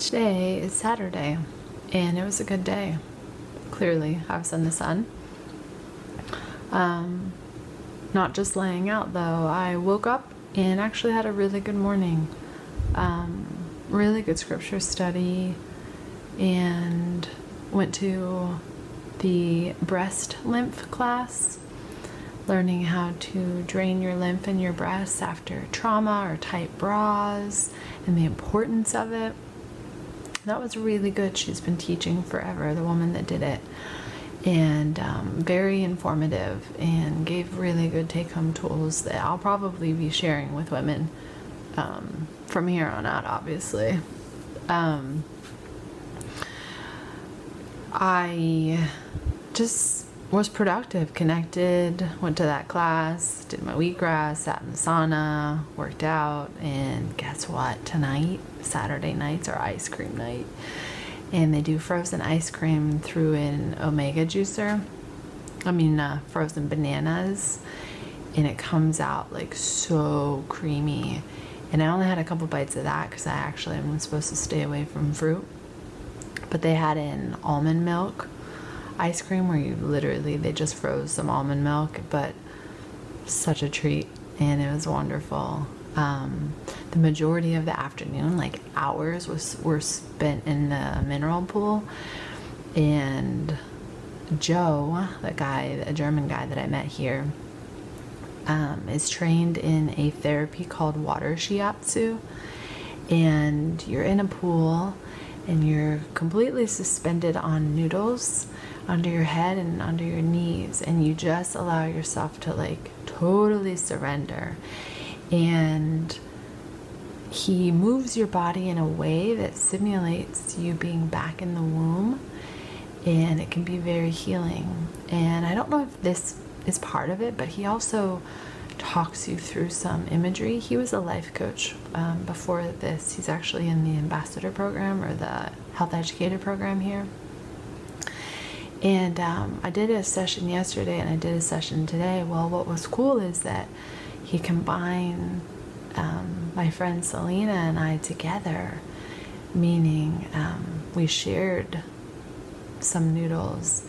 Today is Saturday, and it was a good day. Clearly, I was in the sun. Um, not just laying out though. I woke up and actually had a really good morning. Um, really good scripture study, and went to the breast lymph class, learning how to drain your lymph in your breasts after trauma or tight bras, and the importance of it. That was really good. She's been teaching forever, the woman that did it. And um, very informative and gave really good take home tools that I'll probably be sharing with women um, from here on out, obviously. Um, I just was productive, connected, went to that class, did my wheatgrass, sat in the sauna, worked out, and guess what? Tonight, Saturday nights are ice cream night. And they do frozen ice cream through an omega juicer. I mean, uh, frozen bananas. And it comes out like so creamy. And I only had a couple bites of that because I actually am supposed to stay away from fruit. But they had an almond milk ice cream where you literally they just froze some almond milk, but such a treat and it was wonderful. Um, the majority of the afternoon, like hours, was were spent in the mineral pool, and Joe, the guy, the German guy that I met here, um, is trained in a therapy called water shiatsu, and you're in a pool and you're completely suspended on noodles under your head and under your knees. And you just allow yourself to like totally surrender. And he moves your body in a way that simulates you being back in the womb. And it can be very healing. And i don't know if this is part of it but he also talks you through some imagery. He was a life coach um, before this. He's actually in the ambassador program or the health educator program here. And um, I did a session yesterday and I did a session today. Well, what was cool is that he combined um, my friend Selena and I together, meaning um, we shared some noodles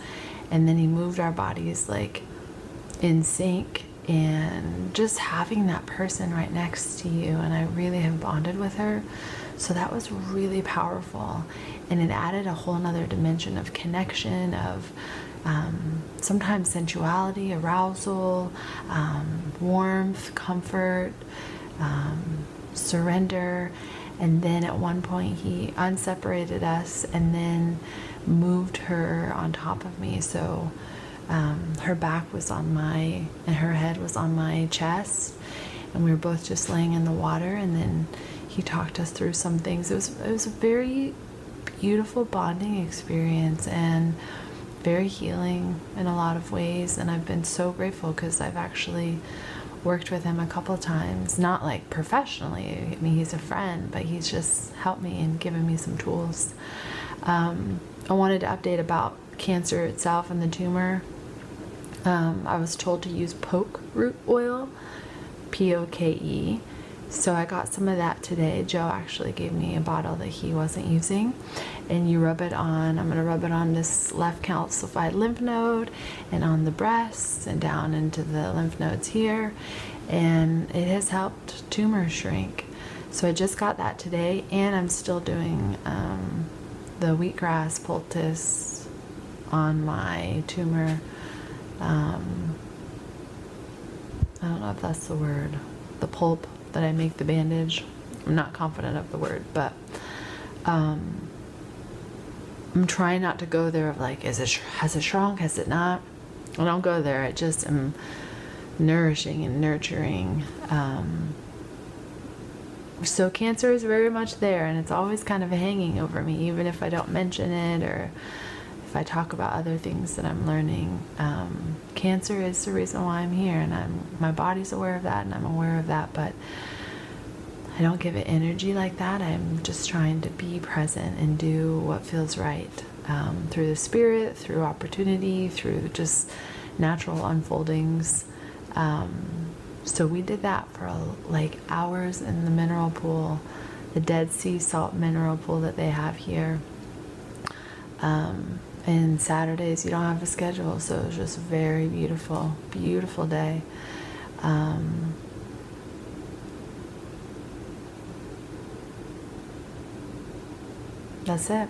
and then he moved our bodies like in sync and just having that person right next to you and i really have bonded with her. So that was really powerful and it added a whole nother dimension of connection of um, sometimes sensuality arousal um, warmth comfort um, surrender. And then at one point he unseparated us and then moved her on top of me. So um, her back was on my and her head was on my chest. And we were both just laying in the water and then he talked us through some things. It was it was a very beautiful bonding experience and very healing in a lot of ways. And I've been so grateful because I've actually worked with him a couple times not like professionally. I mean he's a friend but he's just helped me and given me some tools. Um, I wanted to update about cancer itself and the tumor um, I was told to use poke root oil, P O K E. So I got some of that today. Joe actually gave me a bottle that he wasn't using. And you rub it on, I'm going to rub it on this left calcified lymph node and on the breasts and down into the lymph nodes here. And it has helped tumors shrink. So I just got that today and I'm still doing um, the wheatgrass poultice on my tumor um, I don't know if that's the word, the pulp that I make the bandage. I'm not confident of the word, but um, I'm trying not to go there of like, is it has it shrunk? Has it not? I don't go there. I just am nourishing and nurturing. Um, so cancer is very much there, and it's always kind of hanging over me, even if I don't mention it or if I talk about other things that I'm learning, um, cancer is the reason why I'm here, and I'm my body's aware of that, and I'm aware of that, but I don't give it energy like that. I'm just trying to be present and do what feels right um, through the spirit, through opportunity, through just natural unfoldings. Um, so we did that for like hours in the mineral pool the Dead Sea salt mineral pool that they have here. Um, and Saturdays you don't have a schedule, so it was just very beautiful, beautiful day. Um, that's it.